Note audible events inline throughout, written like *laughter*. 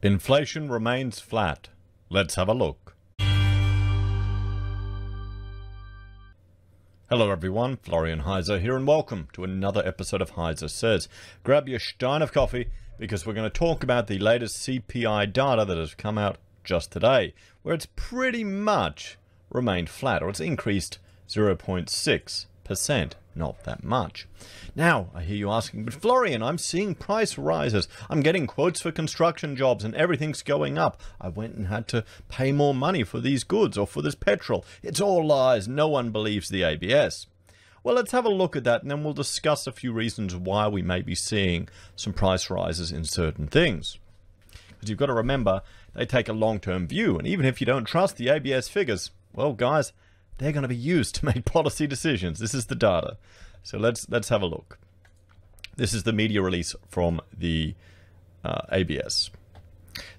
Inflation remains flat. Let's have a look. Hello everyone, Florian Heise here and welcome to another episode of Heise Says. Grab your stein of coffee because we're going to talk about the latest CPI data that has come out just today, where it's pretty much remained flat or it's increased 0.6% not that much. Now, I hear you asking, but Florian, I'm seeing price rises. I'm getting quotes for construction jobs and everything's going up. I went and had to pay more money for these goods or for this petrol. It's all lies. No one believes the ABS. Well, let's have a look at that and then we'll discuss a few reasons why we may be seeing some price rises in certain things. Because you've got to remember, they take a long term view, and even if you don't trust the ABS figures, well, guys, they're going to be used to make policy decisions. This is the data. So let's let's have a look. This is the media release from the uh, ABS.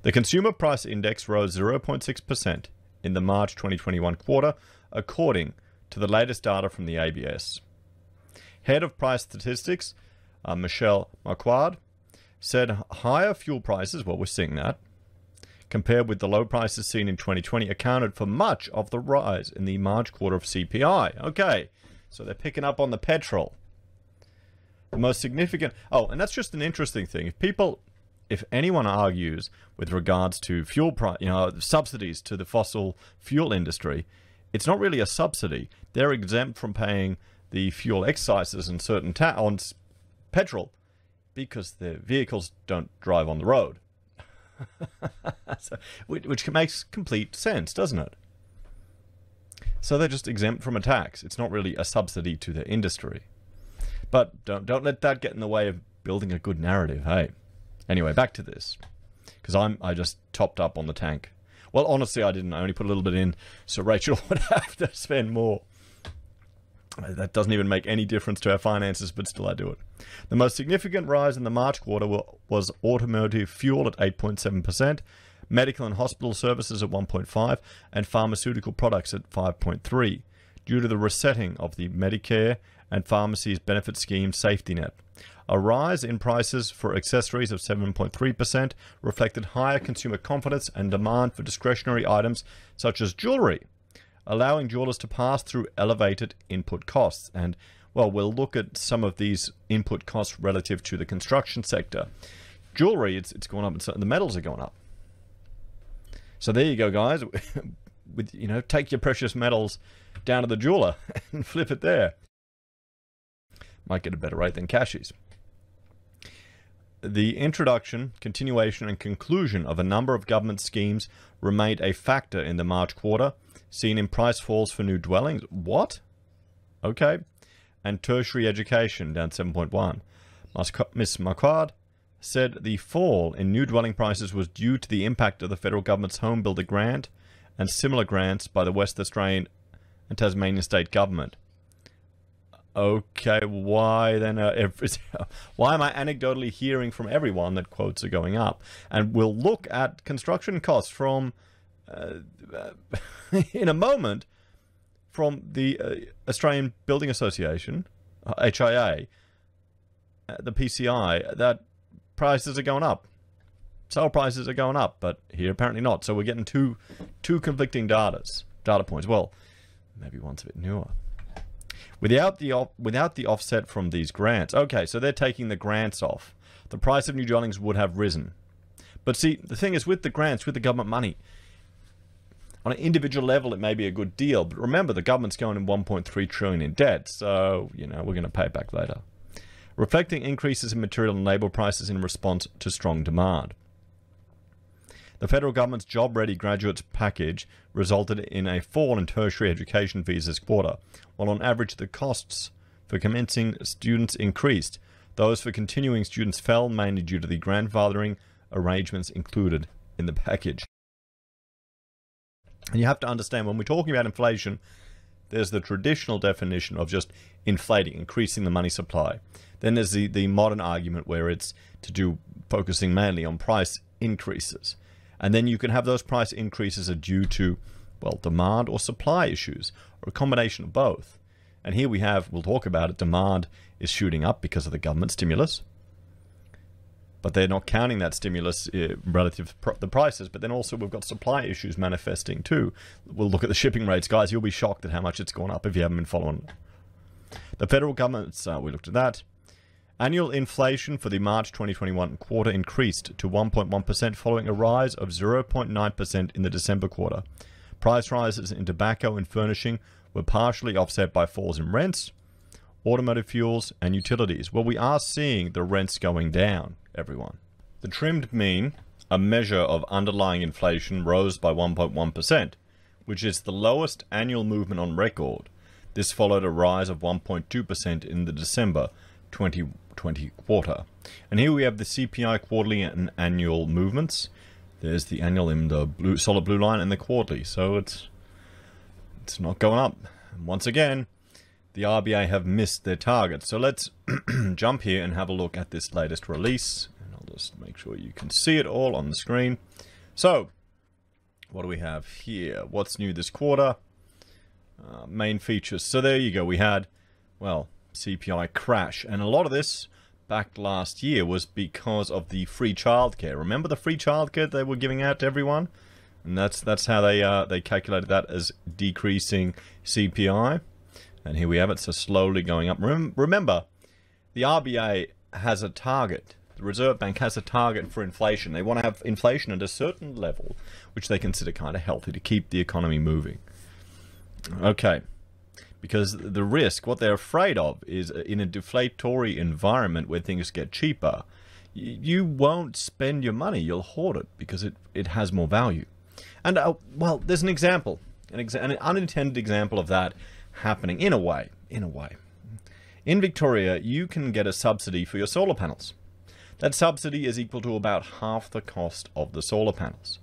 The consumer price index rose 0.6% in the March 2021 quarter, according to the latest data from the ABS. Head of price statistics, uh, Michelle Marquardt, said higher fuel prices, well, we're seeing that, compared with the low prices seen in 2020, accounted for much of the rise in the March quarter of CPI. Okay, so they're picking up on the petrol. The most significant. Oh, and that's just an interesting thing. If people, if anyone argues with regards to fuel price, you know, subsidies to the fossil fuel industry, it's not really a subsidy. They're exempt from paying the fuel excises and certain ta- on petrol because their vehicles don't drive on the road. *laughs* so, which, which makes complete sense, doesn't it? So they're just exempt from a tax. It's not really a subsidy to their industry. But don't don't let that get in the way of building a good narrative, hey. Anyway, back to this. Because I'm I just topped up on the tank. Well, honestly, I didn't. I only put a little bit in, so Rachel *laughs* would have to spend more. That doesn't even make any difference to our finances, but still I do it. The most significant rise in the March quarter was automotive fuel at 8.7%, medical and hospital services at 1.5, and pharmaceutical products at 5.3, due to the resetting of the Medicare and pharmacies benefit scheme safety net. A rise in prices for accessories of 7.3% reflected higher consumer confidence and demand for discretionary items such as jewelry allowing jewelers to pass through elevated input costs. And, well, we'll look at some of these input costs relative to the construction sector. Jewelry, it's, it's going up, and so the metals are going up. So there you go, guys. *laughs* With you know, take your precious metals down to the jeweler *laughs* and flip it there. Might get a better rate than cashies. The introduction, continuation, and conclusion of a number of government schemes remained a factor in the March quarter, seen in price falls for new dwellings. What? Okay. And tertiary education down 7.1. Ms. Marquardt said the fall in new dwelling prices was due to the impact of the federal government's home builder grant and similar grants by the West Australian and Tasmanian state government. Okay, why then? Every, *laughs* why am I anecdotally hearing from everyone that quotes are going up? And we'll look at construction costs from *laughs* in a moment from the uh, Australian Building Association, HIA, uh, the PCI, that prices are going up. Sale prices are going up, but here apparently not. So we're getting two two conflicting datas, data points. Well, maybe one's a bit newer. Without the without the offset from these grants. Okay, so they're taking the grants off. The price of new dwellings would have risen. But see, the thing is with the grants, with the government money, on an individual level, it may be a good deal, but remember the government's going in 1.3 trillion in debt, so you know we're going to pay it back later. Reflecting increases in material and labour prices in response to strong demand. The federal government's Job Ready Graduates package resulted in a fall in tertiary education fees this quarter, while on average the costs for commencing students increased. Those for continuing students fell mainly due to the grandfathering arrangements included in the package. And you have to understand when we're talking about inflation, there's the traditional definition of just inflating, increasing the money supply. Then there's the, the modern argument where it's to do focusing mainly on price increases. And then you can have those price increases are due to, well, demand or supply issues, or a combination of both. And here we have, we'll talk about it, demand is shooting up because of the government stimulus. But they're not counting that stimulus uh, relative to the prices. But then also we've got supply issues manifesting too. We'll look at the shipping rates, guys. You'll be shocked at how much it's gone up if you haven't been following. The federal government, uh, we looked at that. Annual inflation for the March 2021 quarter increased to 1.1% following a rise of 0.9% in the December quarter. Price rises in tobacco and furnishing were partially offset by falls in rents, automotive fuels, and utilities. Well, we are seeing the rents going down, everyone. The trimmed mean, a measure of underlying inflation, rose by 1.1%, which is the lowest annual movement on record. This followed a rise of 1.2% in the December 2020 quarter. And here we have the CPI quarterly and annual movements. There's the annual in the blue, solid blue line and the quarterly. So it's it's not going up. And once again, the RBA have missed their target. So let's *clears throat* jump here and have a look at this latest release. And I'll just make sure you can see it all on the screen. So, what do we have here? What's new this quarter? Uh, main features. So there you go. We had, well, CPI crash. And a lot of this back last year was because of the free childcare. Remember the free childcare they were giving out to everyone? And that's that's how they uh, they calculated that as decreasing CPI. And here we have it, so slowly going up. Rem remember, the RBA has a target. The Reserve Bank has a target for inflation. They want to have inflation at a certain level, which they consider kind of healthy to keep the economy moving. Okay because the risk, what they're afraid of, is in a deflationary environment where things get cheaper, you won't spend your money. You'll hoard it because it, it has more value. And, uh, well, there's an example, an, an unintended example of that happening in a way. In a way. In Victoria, you can get a subsidy for your solar panels. That subsidy is equal to about half the cost of the solar panels.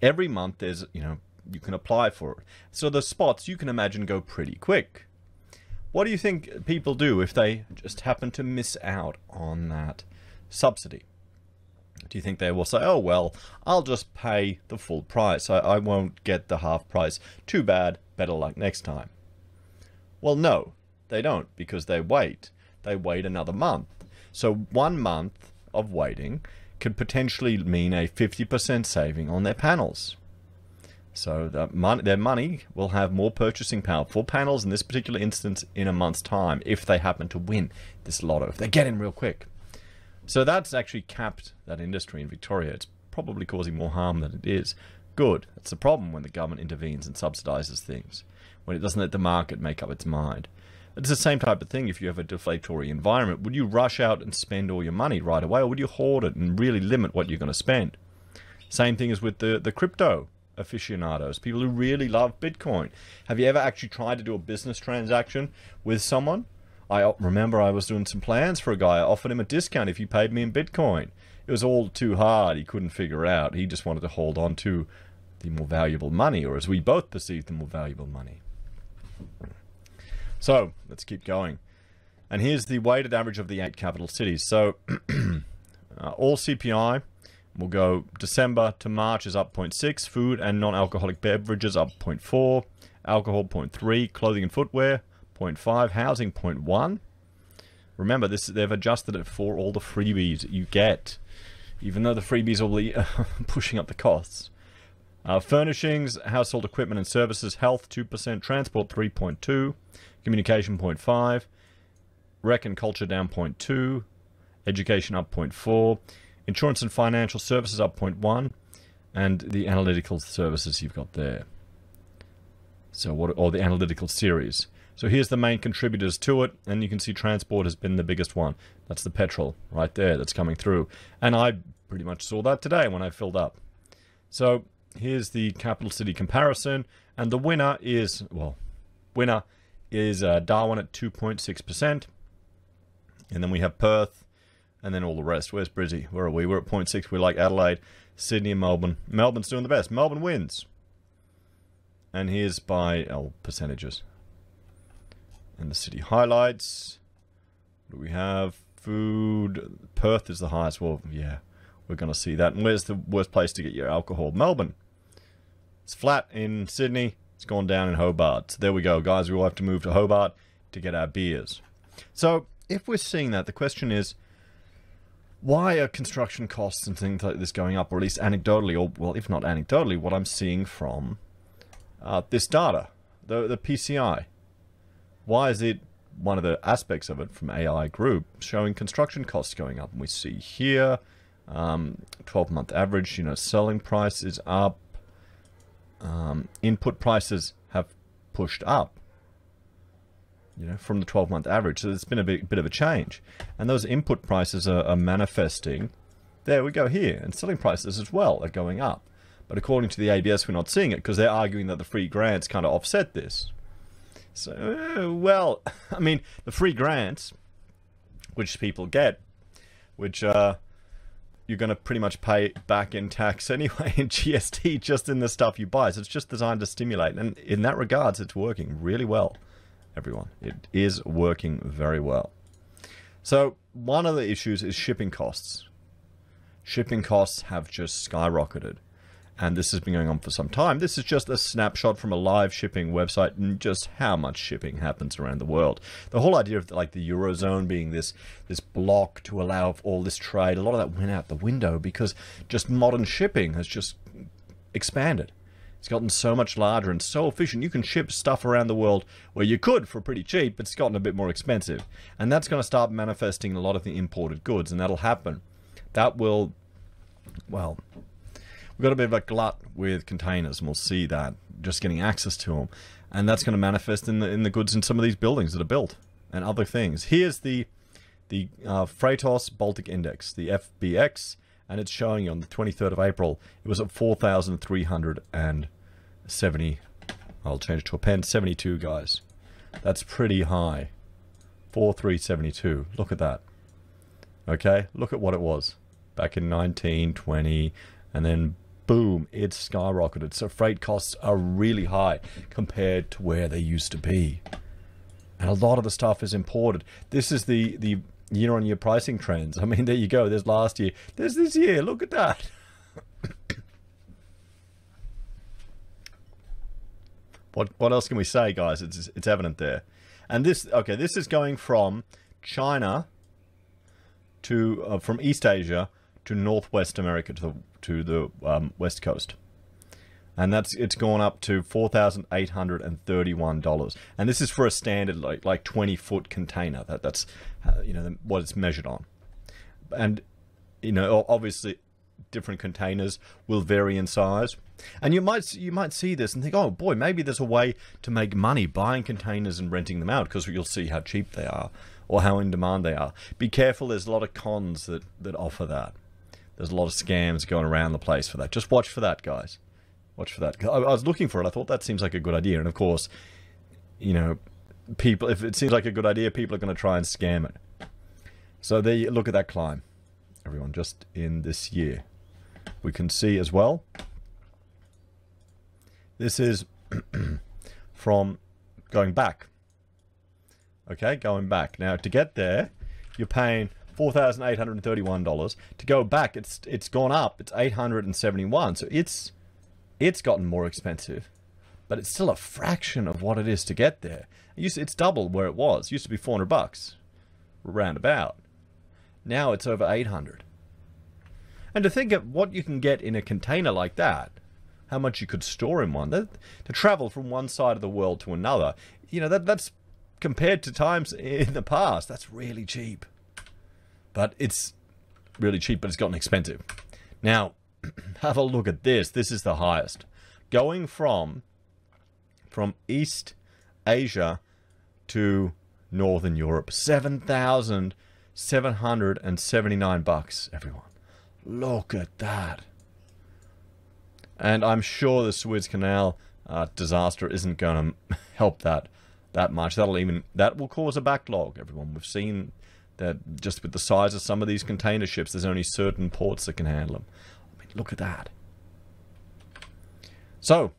Every month, there's, you know, you can apply for it. So the spots you can imagine go pretty quick. What do you think people do if they just happen to miss out on that subsidy? Do you think they will say, oh, well, I'll just pay the full price. I, I won't get the half price. Too bad. Better luck next time. Well, no, they don't because they wait. They wait another month. So one month of waiting could potentially mean a 50% saving on their panels. So the mon- their money will have more purchasing power for panels in this particular instance in a month's time if they happen to win this lotto, if they get in real quick. So that's actually capped that industry in Victoria. It's probably causing more harm than it is good. That's the problem when the government intervenes and subsidizes things, when it doesn't let the market make up its mind. It's the same type of thing if you have a deflationary environment. Would you rush out and spend all your money right away, or would you hoard it and really limit what you're going to spend? Same thing as with the, the crypto aficionados, people who really love Bitcoin. Have you ever actually tried to do a business transaction with someone? I remember I was doing some plans for a guy. I offered him a discount if he paid me in Bitcoin. It was all too hard. He couldn't figure out. He just wanted to hold on to the more valuable money, or as we both perceive the more valuable money. So let's keep going. And here's the weighted average of the eight capital cities. So *clears throat* uh, all CPI We'll go December to March is up 0.6, food and non-alcoholic beverages up 0.4, alcohol 0.3, clothing and footwear 0.5, housing 0.1. Remember, this they've adjusted it for all the freebies you get, even though the freebies will be *laughs* pushing up the costs. Uh, furnishings, household equipment and services, health 2%, transport 3.2, communication 0.5, rec and culture down 0.2, education up 0.4. Insurance and financial services up 0.1, and the analytical services you've got there. So what, or the analytical series. So here's the main contributors to it, and you can see transport has been the biggest one. That's the petrol right there that's coming through. And I pretty much saw that today when I filled up. So here's the capital city comparison, and the winner is, well, winner is uh, Darwin at 2.6%. And then we have Perth and then all the rest. Where's Brizzy? Where are we? We're at 0.6. We're like Adelaide, Sydney, and Melbourne. Melbourne's doing the best. Melbourne wins. And here's by oh, percentages. And the city highlights. What do we have? Food. Perth is the highest. Well, yeah, we're going to see that. And where's the worst place to get your alcohol? Melbourne. It's flat in Sydney. It's gone down in Hobart. So there we go, guys. We will have to move to Hobart to get our beers. So if we're seeing that, the question is, why are construction costs and things like this going up, or at least anecdotally, or well, if not anecdotally, what I'm seeing from uh, this data, the the PCI. Why is it one of the aspects of it from AI Group showing construction costs going up? And we see here, um, 12 month average, you know, selling price is up, um, input prices have pushed up you know, from the 12 month average. So it's been a bit, bit of a change. And those input prices are, are, manifesting. There we go here. And selling prices as well are going up. But according to the ABS, we're not seeing it because they're arguing that the free grants kind of offset this. So, uh, well, *laughs* I mean, the free grants, which people get, which uh, you're going to pretty much pay back in tax *laughs* anyway in GST just in the stuff you buy. So it's just designed to stimulate. And in that regards, it's working really well everyone. It is working very well. So one of the issues is shipping costs. Shipping costs have just skyrocketed. And this has been going on for some time. This is just a snapshot from a live shipping website and just how much shipping happens around the world. The whole idea of like the Eurozone being this this block to allow all this trade, a lot of that went out the window because just modern shipping has just expanded. It's gotten so much larger and so efficient. You can ship stuff around the world where you could for pretty cheap, but it's gotten a bit more expensive. And that's going to start manifesting a lot of the imported goods, and that'll happen. That will, well, we've got a bit of a glut with containers, and we'll see that just getting access to them, and that's going to manifest in the in the goods in some of these buildings that are built and other things. Here's the the uh, Baltic Index, the FBX and it's showing you on the 23rd of April, it was at 4,370. I'll change it to a pen, 72 guys. That's pretty high. 4372. Look at that. Okay, look at what it was back in 1920, and then boom, it's skyrocketed. So freight costs are really high compared to where they used to be. And a lot of the stuff is imported. This is the the year on year pricing trends. I mean, there you go. There's last year. There's this year. Look at that. *coughs* what what else can we say, guys? It's it's evident there. And this okay, this is going from China to uh, from East Asia to Northwest America to the to the um, West Coast and that's it's gone up to four thousand eight hundred and thirty-one dollars. And this is for a standard like like twenty-foot container. That that's uh, you know what it's measured on, and you know obviously different containers will vary in size. And you might you might see this and think, oh boy, maybe there's a way to make money buying containers and renting them out because you'll see how cheap they are or how in demand they are. Be careful, there's a lot of cons that that offer that. There's a lot of scams going around the place for that. Just watch for that, guys. Watch for that. I, I was looking for it. I thought that seems like a good idea. And of course, you know, people, if it seems like a good idea, people are going to try and scam it. So there you look at that climb, everyone, just in this year. We can see as well. This is *clears throat* from going back. Okay, going back. Now to get there, you're paying four thousand eight hundred and thirty-one dollars. To go back, it's it's gone up. It's eight hundred and seventy-one. So it's it's gotten more expensive, but it's still a fraction of what it is to get there. It to, it's double where it was. It used to be 400 bucks, roundabout. Now it's over 800. And to think of what you can get in a container like that, how much you could store in one, that, to travel from one side of the world to another, you know, that that's compared to times in the past, that's really cheap. But it's really cheap, but it's gotten expensive. Now, *clears throat* have a look at this. This is the highest. Going from from East Asia to Northern Europe. 7,779 bucks, everyone. Look at that. And I'm sure the Suez Canal uh, disaster isn't going *laughs* to help that that much. That'll even that will cause a backlog, everyone. We've seen that just with the size of some of these container ships, there's only certain ports that can handle them. I mean, look at that. So,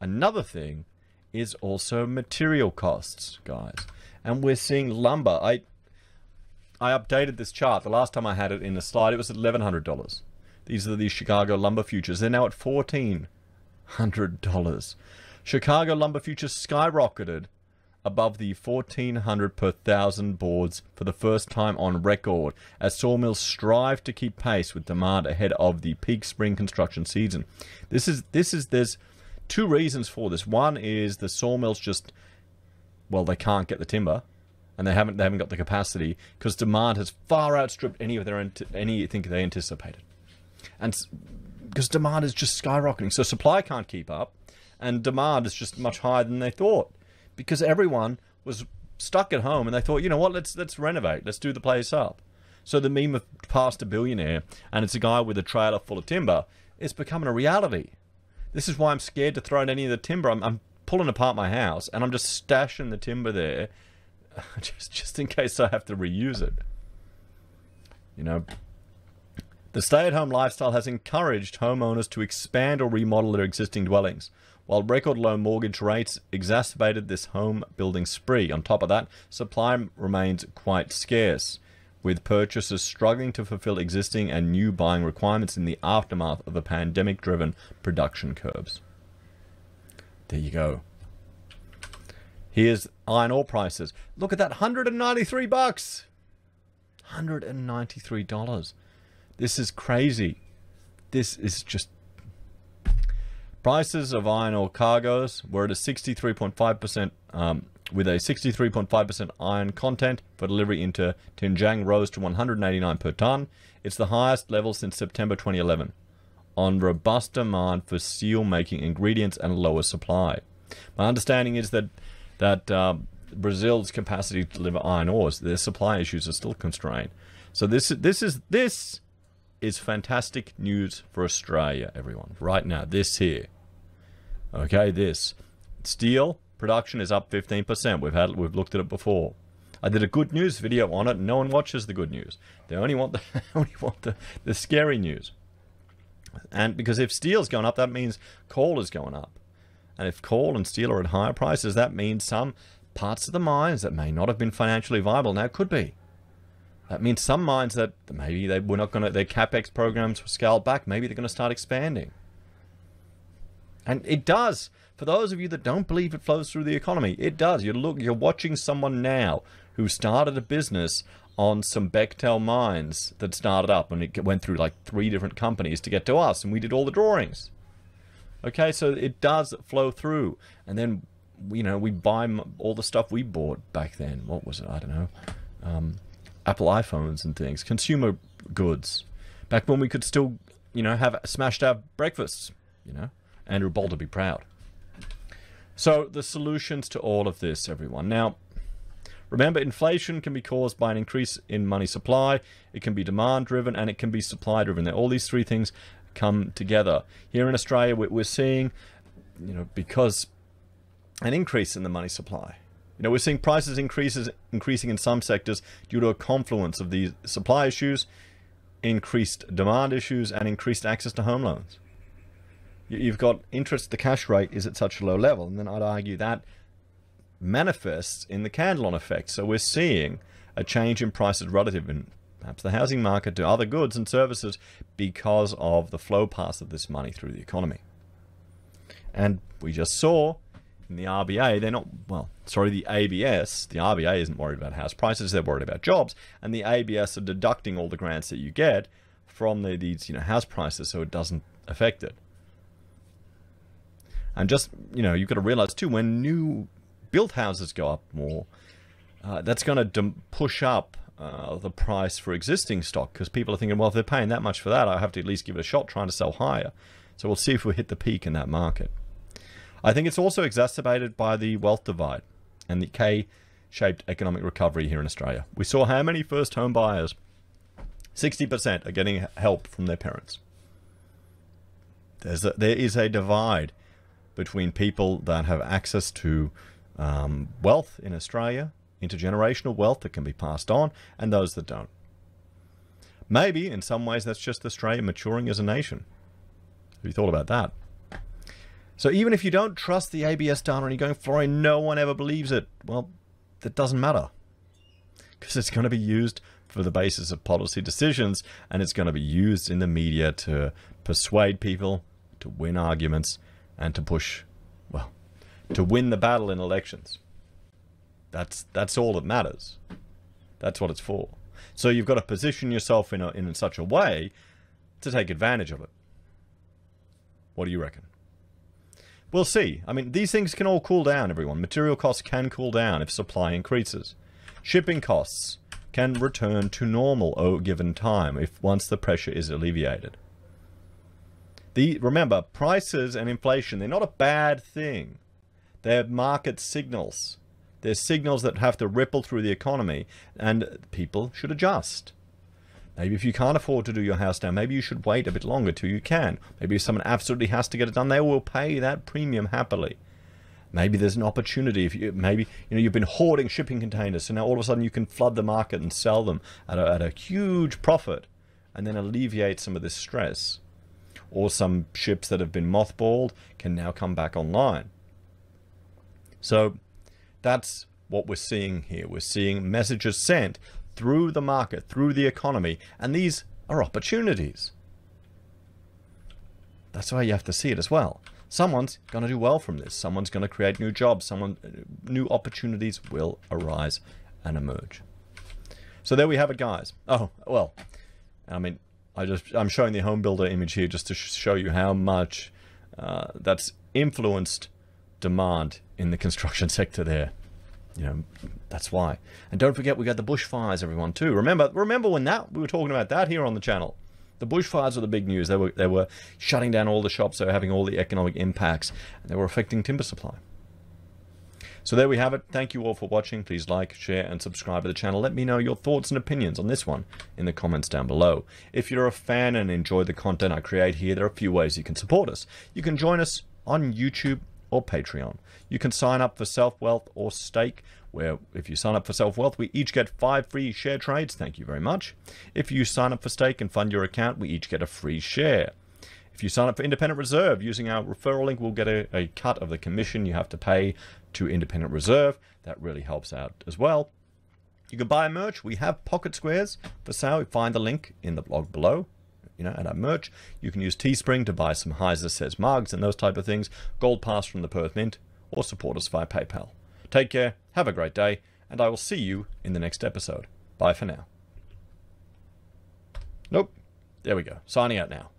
another thing is also material costs, guys. And we're seeing lumber. I I updated this chart. The last time I had it in the slide, it was at $1,100. These are the Chicago lumber futures. They're now at $1,400. Chicago lumber futures skyrocketed above the 1400 per thousand boards for the first time on record as sawmills strive to keep pace with demand ahead of the peak spring construction season. This is this is there's two reasons for this. One is the sawmills just well they can't get the timber and they haven't they haven't got the capacity because demand has far outstripped any of their anything they anticipated. And because demand is just skyrocketing. So supply can't keep up and demand is just much higher than they thought because everyone was stuck at home and they thought, you know what, let's let's renovate, let's do the place up. So the meme of past a billionaire and it's a guy with a trailer full of timber is becoming a reality. This is why I'm scared to throw out any of the timber. I'm, I'm pulling apart my house and I'm just stashing the timber there *laughs* just just in case I have to reuse it. You know, the stay-at-home lifestyle has encouraged homeowners to expand or remodel their existing dwellings while record low mortgage rates exacerbated this home building spree. On top of that, supply remains quite scarce, with purchasers struggling to fulfill existing and new buying requirements in the aftermath of the pandemic driven production curbs. There you go. Here's iron ore prices. Look at that 193 bucks. $193. This is crazy. This is just Prices of iron ore cargoes were at a 63.5% um, with a 63.5% iron content for delivery into Xinjiang rose to 189 per ton. It's the highest level since September 2011 on robust demand for steel making ingredients and lower supply. My understanding is that that uh, Brazil's capacity to deliver iron ores, their supply issues are still constrained. So this this is this is fantastic news for Australia, everyone. Right now, this here Okay, this steel production is up 15%. We've had we've looked at it before. I did a good news video on it. And no one watches the good news. They only want the *laughs* only want the, the scary news. And because if steel's going up, that means coal is going up. And if coal and steel are at higher prices, that means some parts of the mines that may not have been financially viable now could be. That means some mines that maybe they were not going to, their capex programs were scaled back. Maybe they're going to start expanding. And it does. For those of you that don't believe it flows through the economy, it does. You look, you're watching someone now who started a business on some Bechtel mines that started up, and it went through like three different companies to get to us, and we did all the drawings. Okay, so it does flow through, and then you know we buy all the stuff we bought back then. What was it? I don't know. Um, Apple iPhones and things, consumer goods. Back when we could still, you know, have smashed our breakfasts. You know. Andrew Bolt be proud. So the solutions to all of this, everyone. Now, remember, inflation can be caused by an increase in money supply, it can be demand driven, and it can be supply driven. All these three things come together. Here in Australia, we're seeing, you know, because an increase in the money supply. You know, we're seeing prices increases increasing in some sectors due to a confluence of these supply issues, increased demand issues, and increased access to home loans you've got interest, the cash rate is at such a low level. And then I'd argue that manifests in the Cantillon effect. So we're seeing a change in prices relative in perhaps the housing market to other goods and services because of the flow path of this money through the economy. And we just saw in the RBA, they're not, well, sorry, the ABS, the RBA isn't worried about house prices, they're worried about jobs. And the ABS are deducting all the grants that you get from the, these, you know, house prices so it doesn't affect it. And just, you know, you've got to realize too, when new built houses go up more, uh, that's going to push up uh, the price for existing stock because people are thinking, well, if they're paying that much for that, I have to at least give it a shot trying to sell higher. So we'll see if we hit the peak in that market. I think it's also exacerbated by the wealth divide and the K shaped economic recovery here in Australia. We saw how many first home buyers, 60%, are getting help from their parents. There's a, there is a divide between people that have access to um, wealth in Australia, intergenerational wealth that can be passed on, and those that don't. Maybe in some ways that's just Australia maturing as a nation. Have you thought about that? So even if you don't trust the ABS data and you're going, Florian, no one ever believes it, well, that doesn't matter. Because it's going to be used for the basis of policy decisions and it's going to be used in the media to persuade people, to win arguments, and to push, well, to win the battle in elections. That's that's all that matters. That's what it's for. So you've got to position yourself in a, in such a way to take advantage of it. What do you reckon? We'll see. I mean, these things can all cool down, everyone. Material costs can cool down if supply increases. Shipping costs can return to normal a given time if once the pressure is alleviated. The, remember, prices and inflation, they're not a bad thing. They're market signals. They're signals that have to ripple through the economy, and people should adjust. Maybe if you can't afford to do your house down, maybe you should wait a bit longer till you can. Maybe if someone absolutely has to get it done, they will pay that premium happily. Maybe there's an opportunity. If you maybe you know you've been hoarding shipping containers, so now all of a sudden you can flood the market and sell them at a, at a huge profit, and then alleviate some of this stress or some ships that have been mothballed can now come back online. So that's what we're seeing here. We're seeing messages sent through the market, through the economy, and these are opportunities. That's why you have to see it as well. Someone's going to do well from this. Someone's going to create new jobs. Someone, new opportunities will arise and emerge. So there we have it, guys. Oh well, I mean, I just I'm showing the home builder image here just to sh show you how much uh, that's influenced demand in the *laughs* construction sector there. You know, that's why. And don't forget we got the bushfires, everyone, too. Remember remember when that we were talking about that here on the channel. The bushfires were the big news. They were they were shutting down all the shops, they were having all the economic impacts, and they were affecting timber supply. So there we have it. Thank you all for watching. Please like, share, and subscribe to the channel. Let me know your thoughts and opinions on this one in the comments down below. If you're a fan and enjoy the content I create here, there are a few ways you can support us. You can join us on YouTube or Patreon. You can sign up for Self Wealth or Stake, where if you sign up for Self Wealth, we each get five free share trades. Thank you very much. If you sign up for Stake and fund your account, we each get a free share. If you sign up for Independent Reserve using our referral link, we'll get a, a cut of the commission you have to pay to Independent Reserve. That really helps out as well. You can buy merch. We have pocket squares for sale. Find the link in the blog below. You know, and our merch. You can use Teespring to buy some Heise Says mugs and those type of things. Gold Pass from the Perth Mint, or support us via PayPal. Take care, have a great day, and I will see you in the next episode. Bye for now. Nope. There we go. Signing out now.